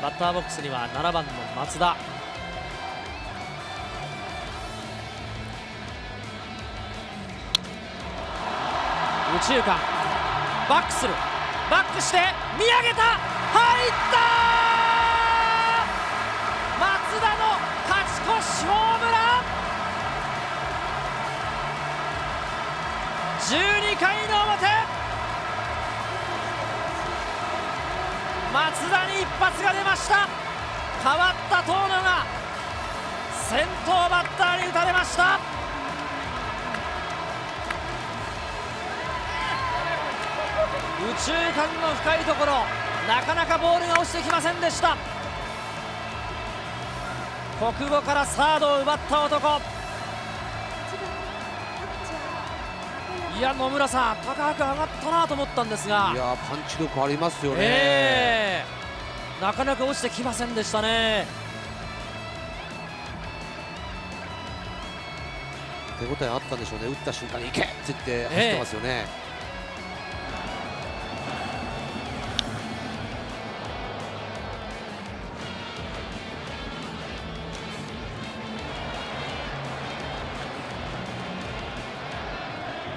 バッターボックスには7番の松田。右中間。バックする。バックして見上げた。入った。松田の勝ち越しホームラン。12回の表。松田に一発が出ました。変わった遠野が先頭バッターに打たれました。右中間の深いところなかなかボールが落ちてきませんでした。国語からサードを奪った男。いや野村さん高く上がったなと思ったんですが。いやパンチ力ありますよね、えー、なかなか落ちてきませんでしたね。手応えあったんでしょうね。打った瞬間に行けって言って走ってますよね、えー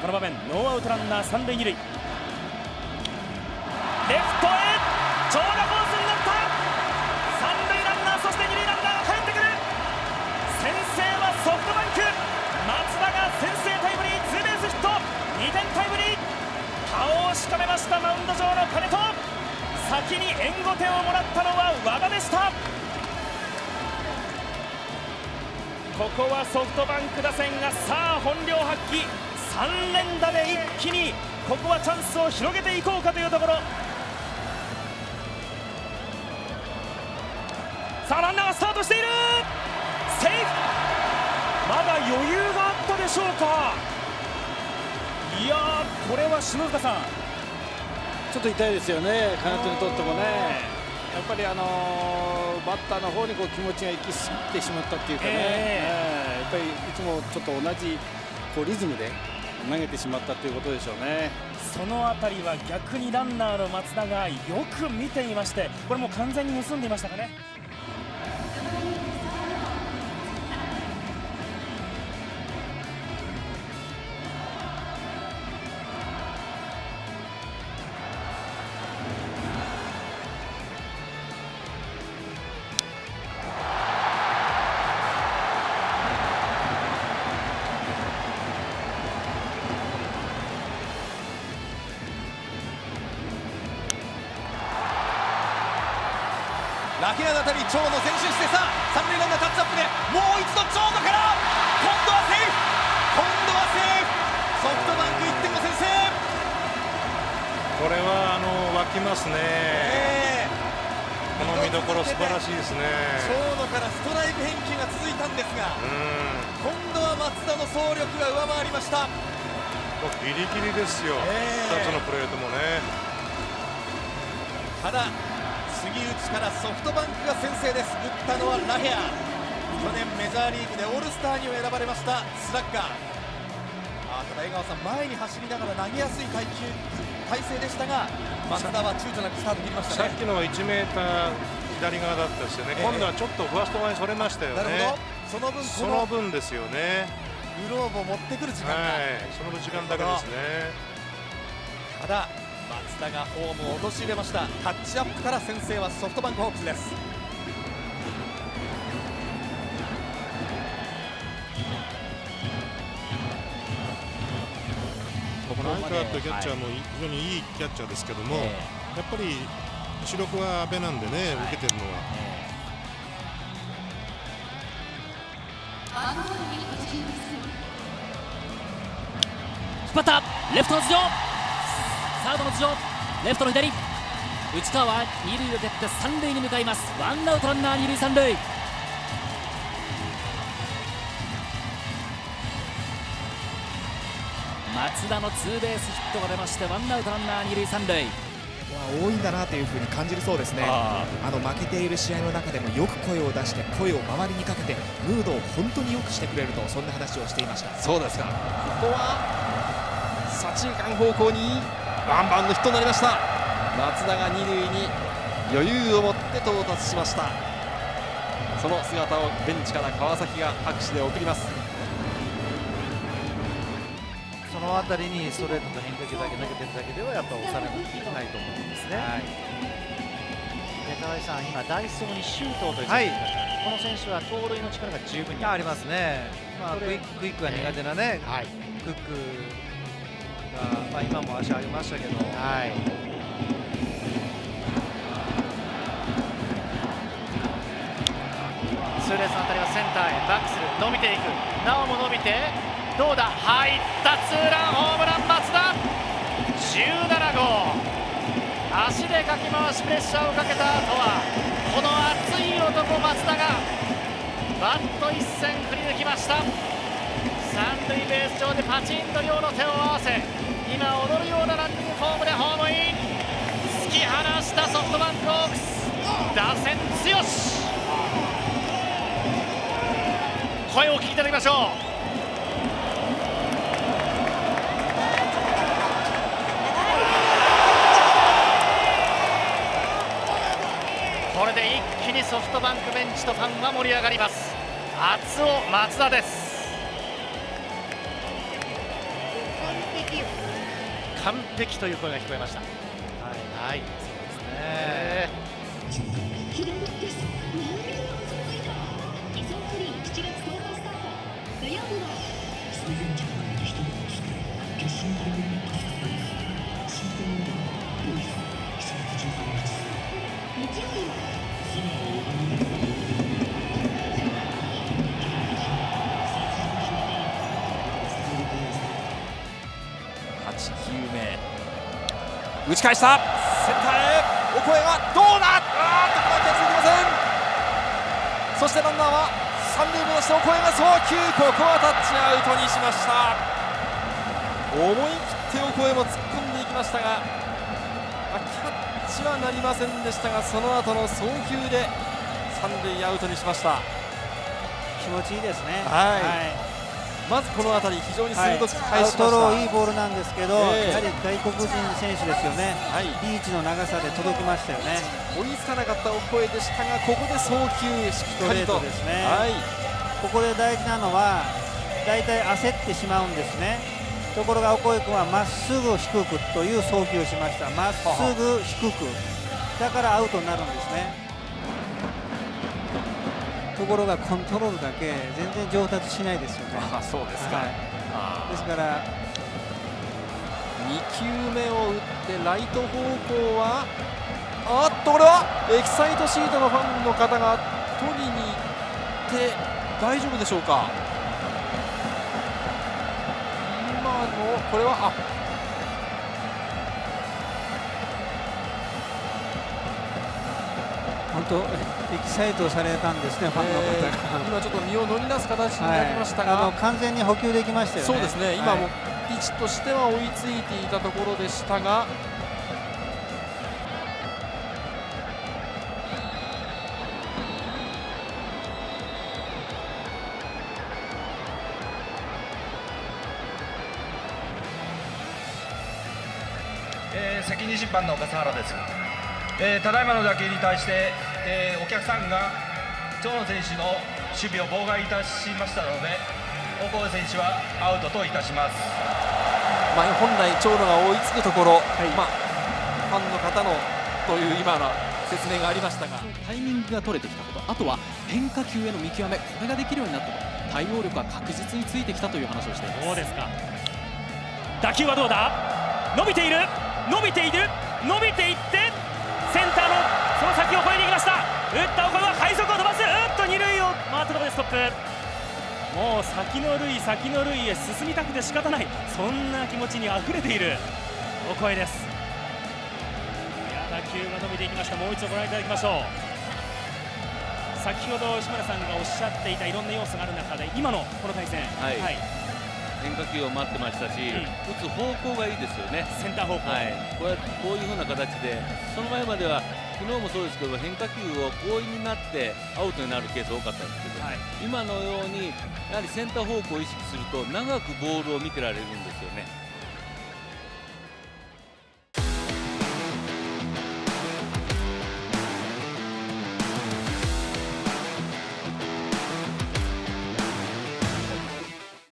この場面ノーアウトランナー三塁二塁。レフトへ長打コースになった。三塁ランナーそして二塁ランナーが帰ってくる。先制はソフトバンク。松田が先制タイムリー。ツーベースヒット。2点タイムリー。顔をしかめましたマウンド上の金戸。先に援護点をもらったのは和田でした。ここはソフトバンク打線がさあ本領発揮。3連打で一気にここはチャンスを広げていこうかというところ。さあランナーがスタートしている。セーフ。まだ余裕があったでしょうか。いやこれは篠塚さん。ちょっと痛いですよね。金戸にとってもね。やっぱりあのー、バッターの方にこう気持ちが行き過ぎてしまったっていうかね、えー、やっぱりいつもちょっと同じこうリズムで投げてしまったということでしょうね。その辺りは逆にランナーの松田がよく見ていましてこれも完全に盗んでいましたかね。ラケア当たり長野前進してさあ三塁ランナータッチアップでもう一度長野から今度はセーフ今度はセーフソフトバンク1点を先制。これはあの湧きますね、えー、この見どころ素晴らしいですね。長野からストライク返球が続いたんですが今度は松田の走力が上回りました。ギリギリですよ、えー、2つのプレートもね。ただ杉内からソフトバンクが先制です。打ったのはラヘア。去年メジャーリーグでオールスターにも選ばれましたスラッガー。あただ江川さん前に走りながら投げやすい体球体勢でしたが松田は躊躇なくスタート切りました、ね、さっきのは1メーター左側だったですよね、えー、今度はちょっとファースト側にそれましたよね。その分その分ですよね。グローブを持ってくる時間が、はい、その時間だけですね。ただ松田がホームを陥れました。タッチアップから先制はソフトバンクホークスです。ナイトアットキャッチャーも非常にいいキャッチャーですけども、やっぱり主力は阿部なんでね、受けてるのは。引っ張ったレフトの頭上サードの頭上レフトの左。内川は二塁を蹴って三塁に向かいます。ワンアウトランナー二塁三塁。松田のツーベースヒットが出ましてワンアウトランナー二塁三塁。多いんだなというふうに感じるそうですね。あの負けている試合の中でもよく声を出して声を周りにかけてムードを本当によくしてくれるとそんな話をしていました。そうですか。ここは左中間方向にワンバウンドヒットになりました。松田が二塁に余裕を持って到達しました。その姿をベンチから川崎が拍手で送ります。その辺りにストレートと変化球だけ抜けてるだけではやっぱ抑えなきゃいけないと思うんですね、はい、で河合さん今ダイソーに周東という選手が、はい、この選手は盗塁の力が十分にあります。ね、まあ、クイッククイックが苦手なね、はい、クックが、まあ、今も足ありましたけど、はい。痛烈な当たりはセンターへバックする。伸びていく。なおも伸びてどうだ？入ったツーランホームラン松田。17号。足でかき回しプレッシャーをかけた後はこの熱い男松田がバット一戦振り抜きました。三塁ベース上でパチンと両の手を合わせ今踊るようなランニングフォームでホームイン。突き放したソフトバンクオークス。打線強し。声を聞いていただきましょう。これで一気にソフトバンクベンチとファンは盛り上がります。厚尾松田です。完璧という声が聞こえました。はい、はい、そうですね打ち返した。センターへ。お声がどうだ？あーっとこれはキャッチできません。そしてランナーは三塁目の下お声が送球。ここはタッチアウトにしました。思い切ってお声も突っ込んでいきましたが、まあ、キャッチはなりませんでしたがその後の送球で三塁アウトにしました。気持ちいいですね。はい、はいまずこの辺り非常に鋭く返しました、はい、いいボールなんですけど、えー、やはり外国人選手ですよね、はい、リーチの長さで届きましたよね。追いつかなかったお声でしたがここで送球しっかりと。ですね、はい、ここで大事なのは大体焦ってしまうんですね。ところがオコエ君はまっすぐ低くという送球をしました。まっすぐ低く。だからアウトになるんですねところがコントロールだけ全然上達しないですよね。あそうですか、はい、ですから2球目を打ってライト方向はあっとこれはエキサイトシートのファンの方が取りに行って大丈夫でしょうか。今のこれはあ本当エキサイトされたんですね、ファンの方が、今ちょっと身を乗り出す形になりましたが、はい、あの完全に補給できましたよね。そうですね。今も位置としては追いついていたところでしたが。えー、責任審判の笠原です。えー、ただいまの打球に対して、えー、お客さんが長野選手の守備を妨害いたしましたので大河選手はアウトといたします、まあ、本来長野が追いつくところ、はい、まあ、ファンの方のという今の説明がありましたが。タイミングが取れてきたことあとは変化球への見極めこれができるようになったと。対応力は確実についてきたという話をしています。そうですか。打球はどうだ？伸びている。伸びている。伸びていってセンターのその先を越えていきました。打った岡は快足を飛ばす。うっと二塁を回ったところでストップ。もう先の塁先の塁へ進みたくて仕方ない。そんな気持ちにあふれている。お声です。いや打球が伸びていきました。もう一度ご覧いただきましょう。先ほど吉村さんがおっしゃっていたいろんな要素がある中で今のこの対戦、はい、はい変化球を待ってましたし、うん、打つ方向がいいですよね、センター方向、はい、こうやこういうふうな形で、その前までは昨日もそうですけど変化球を強引になってアウトになるケース多かったんですけど、はい、今のようにやはりセンター方向を意識すると長くボールを見てられるんですよね。